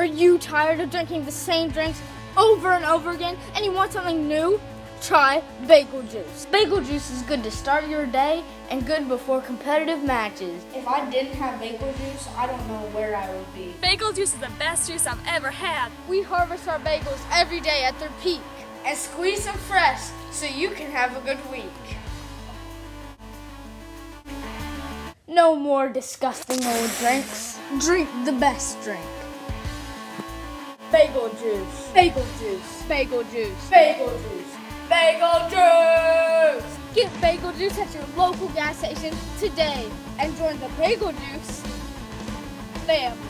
Are you tired of drinking the same drinks over and over again and you want something new? Try bagel juice. Bagel juice is good to start your day and good before competitive matches. If I didn't have bagel juice, I don't know where I would be. Bagel juice is the best juice I've ever had. We harvest our bagels every day at their peak and squeeze them fresh so you can have a good week. No more disgusting old drinks. Drink the best drink. Bagel juice. Bagel juice. Bagel juice. Bagel juice. Bagel juice! Get bagel juice at your local gas station today and join the bagel juice family.